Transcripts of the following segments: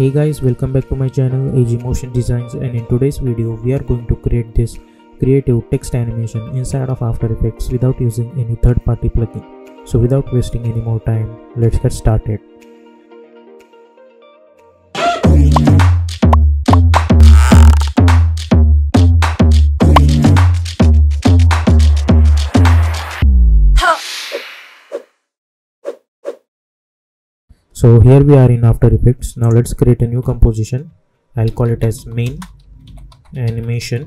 Hey guys, welcome back to my channel AG Motion Designs and in today's video we are going to create this creative text animation inside of After Effects without using any third party plugin. So without wasting any more time, let's get started. So here we are in After Effects. Now let's create a new composition. I'll call it as main animation.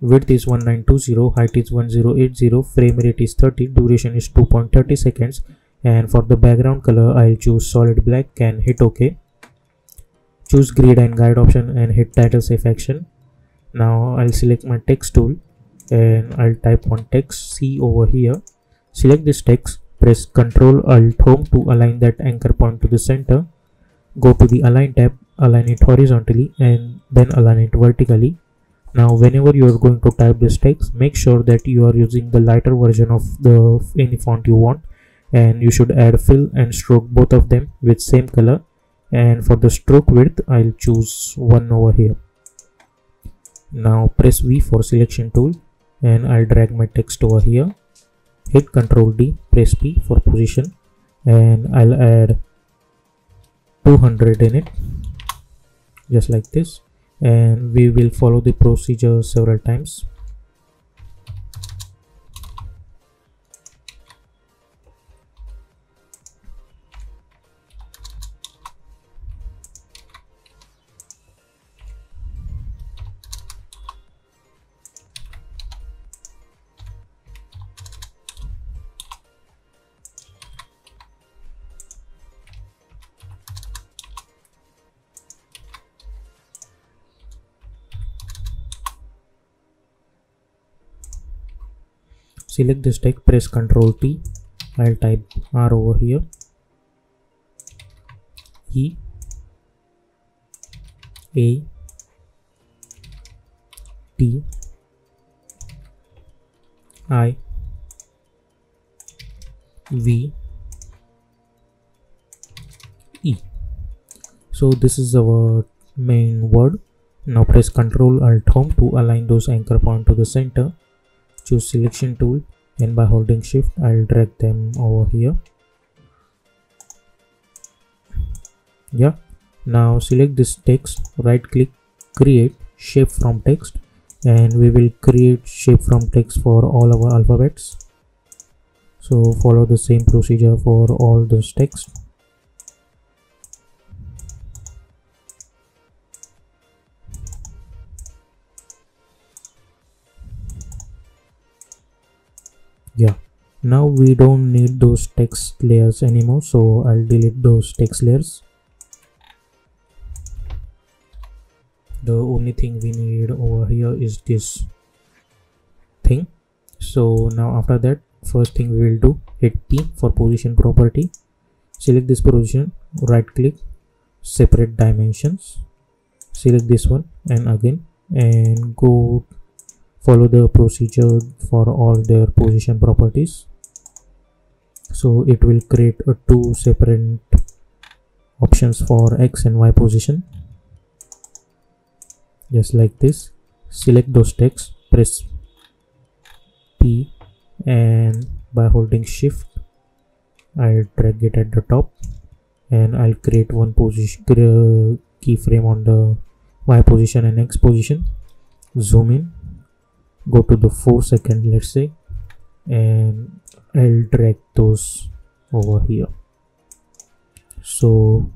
Width is 1920, height is 1080, frame rate is 30, duration is 2.30 seconds. And for the background color, I'll choose solid black and hit OK. Choose grid and guide option and hit title safe action. Now I'll select my text tool and I'll type on text C over here. Select this text press Ctrl Alt Home to align that anchor point to the center. Go to the Align tab, align it horizontally and then align it vertically. Now whenever you are going to type this text, make sure that you are using the lighter version of the any font you want and you should add fill and stroke both of them with same color and for the stroke width I'll choose one over here. Now press V for selection tool and I'll drag my text over here hit ctrl D press P for position and I'll add 200 in it just like this. And we will follow the procedure several times select this text press ctrl t. I'll type r over here. E. A. T. I. V. E. So this is our main word. Now press ctrl alt home to align those anchor point to the center choose selection tool and by holding shift I'll drag them over here. Yeah. Now select this text right click create shape from text and we will create shape from text for all our alphabets. So follow the same procedure for all those text yeah. Now we don't need those text layers anymore so i'll delete those text layers. The only thing we need over here is this thing. So now after that first thing we will do hit p for position property. Select this position right click separate dimensions. Select this one and again and go follow the procedure for all their position properties. So it will create a two separate options for x and y position. Just like this select those text press p and by holding shift i'll drag it at the top and i'll create one position keyframe on the y position and x position. Zoom in go to the 4 second let's say and I'll drag those over here. So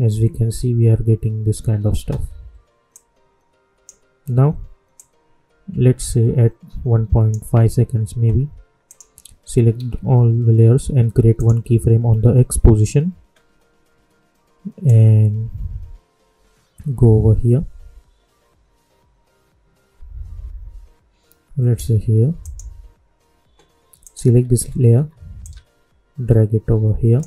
as we can see we are getting this kind of stuff. Now let's say at 1.5 seconds maybe select all the layers and create one keyframe on the X position and go over here let's say here. Select this layer. Drag it over here.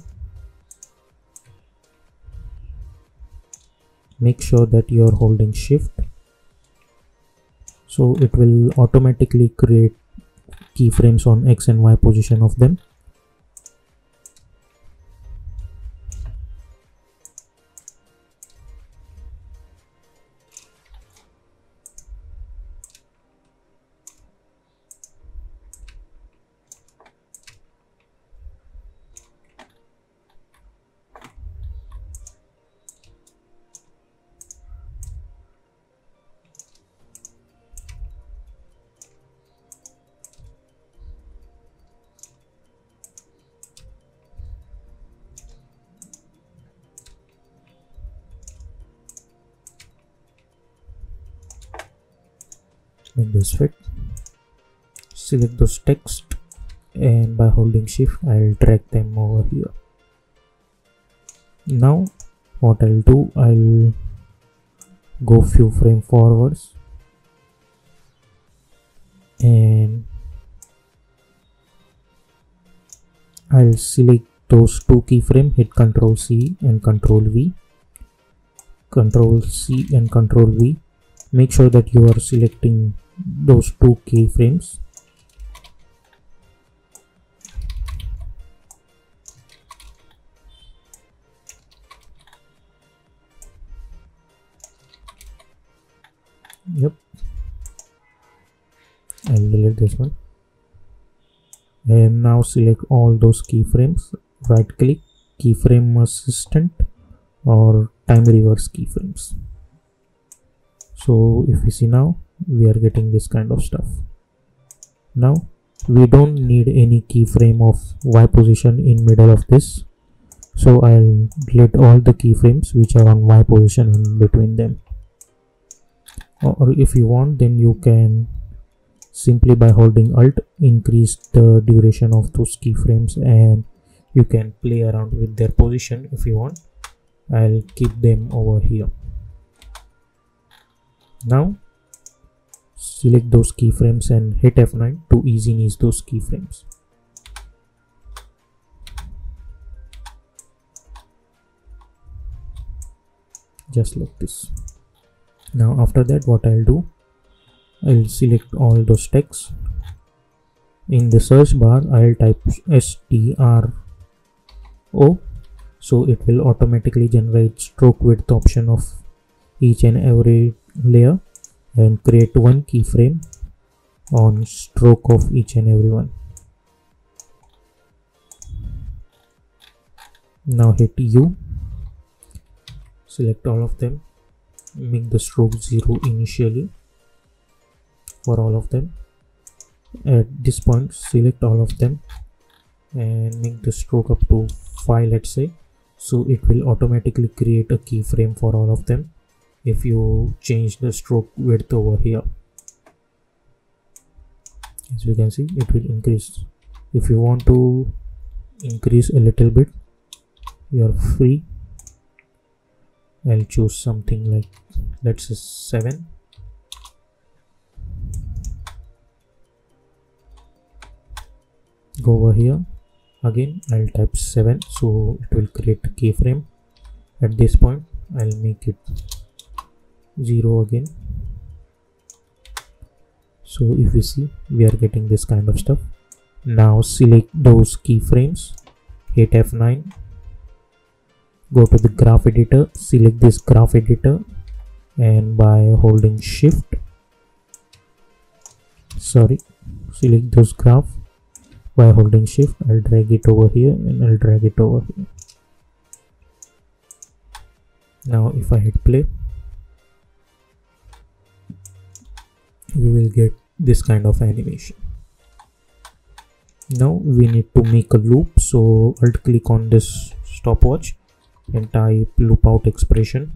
Make sure that you are holding shift. So it will automatically create keyframes on x and y position of them make this fit select those text and by holding shift I'll drag them over here. Now what I'll do I'll go few frame forwards and I'll select those two keyframe hit Ctrl C and Ctrl V. Ctrl C and Ctrl V. Make sure that you are selecting those two keyframes. Yep. I'll delete this one. And now select all those keyframes. Right click keyframe assistant or time reverse keyframes. So if we see now we are getting this kind of stuff. Now we don't need any keyframe of y position in middle of this. So I'll delete all the keyframes which are on y position in between them. Or if you want then you can simply by holding alt increase the duration of those keyframes and you can play around with their position if you want. I'll keep them over here. Now select those keyframes and hit f9 to easy ease those keyframes. Just like this. Now after that what I'll do I'll select all those texts in the search bar I'll type stro so it will automatically generate stroke width option of each and every layer and create one keyframe on stroke of each and every one. Now hit u. Select all of them. Make the stroke 0 initially for all of them. At this point select all of them and make the stroke up to 5 let's say. So it will automatically create a keyframe for all of them if you change the stroke width over here. As you can see it will increase. If you want to increase a little bit you are free. I'll choose something like let's say 7 go over here. Again I'll type 7 so it will create keyframe. At this point I'll make it 0 again. So if you see we are getting this kind of stuff. Now select those keyframes. Hit F9 go to the graph editor. Select this graph editor. And by holding shift sorry select those graph. By holding shift I'll drag it over here and I'll drag it over here. Now if I hit play we will get this kind of animation. Now we need to make a loop. So alt click on this stopwatch and type loop out expression.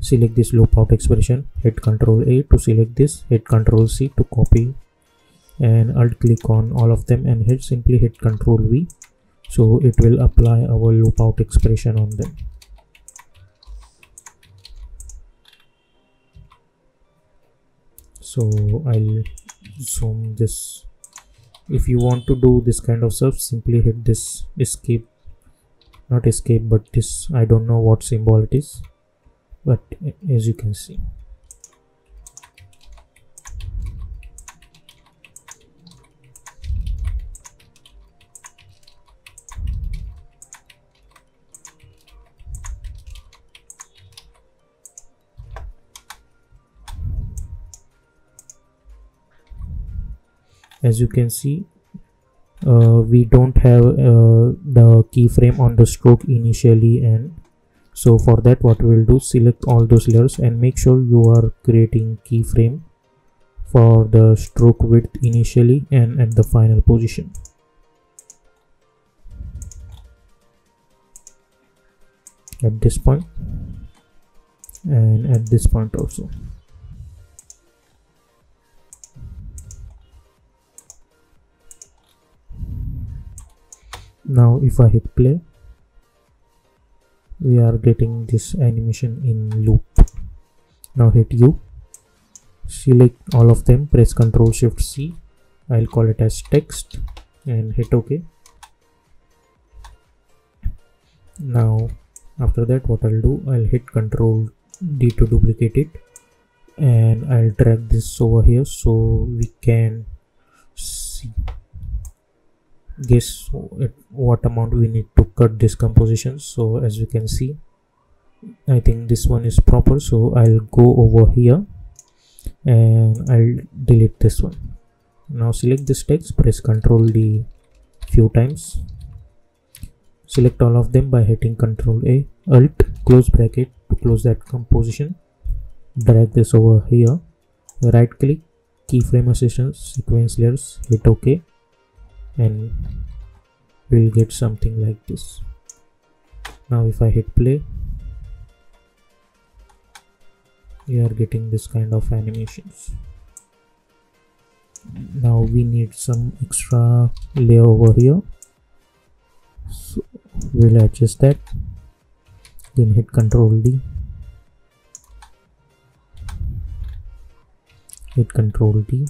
Select this loop out expression hit ctrl a to select this hit ctrl c to copy and alt click on all of them and hit simply hit ctrl v. So it will apply our loop out expression on them so i'll zoom this. If you want to do this kind of stuff simply hit this escape. Not escape but this i don't know what symbol it is but as you can see as you can see uh, we don't have uh, the keyframe on the stroke initially and so for that what we'll do select all those layers and make sure you are creating keyframe for the stroke width initially and at the final position. At this point and at this point also now if I hit play we are getting this animation in loop. Now hit U. Select all of them press ctrl shift C. I'll call it as text and hit OK. Now after that what I'll do I'll hit ctrl D to duplicate it. And I'll drag this over here so we can see guess what amount we need to cut this composition so as you can see I think this one is proper. So I'll go over here and I'll delete this one. Now select this text press ctrl D few times. Select all of them by hitting ctrl A alt close bracket to close that composition. Drag this over here. Right click keyframe assistance sequence layers hit ok and we'll get something like this. Now if I hit play you are getting this kind of animations. Now we need some extra layer over here. So we'll adjust that. Then hit ctrl D. Hit ctrl D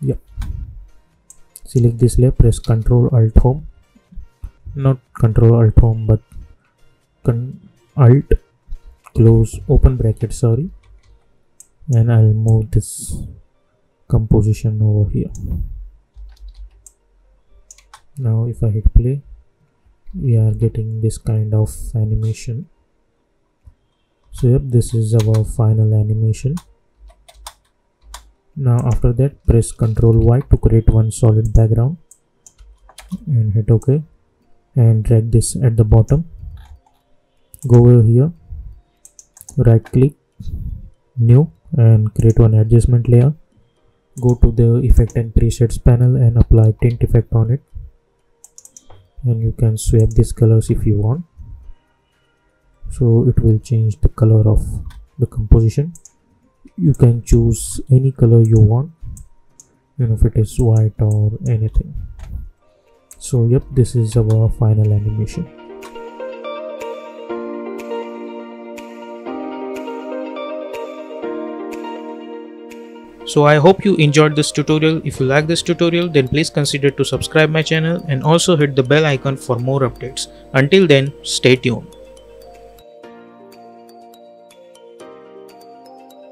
yep. Select this layer press ctrl alt home. Not ctrl alt home but con alt close open bracket sorry. And I'll move this composition over here. Now if I hit play we are getting this kind of animation. So yep this is our final animation now after that press ctrl y to create one solid background and hit ok and drag this at the bottom. Go over here right click new and create one adjustment layer. Go to the effect and presets panel and apply tint effect on it. And you can swap these colors if you want. So it will change the color of the composition you can choose any color you want you know if it is white or anything so yep this is our final animation So I hope you enjoyed this tutorial. If you like this tutorial then please consider to subscribe my channel and also hit the bell icon for more updates. Until then stay tuned.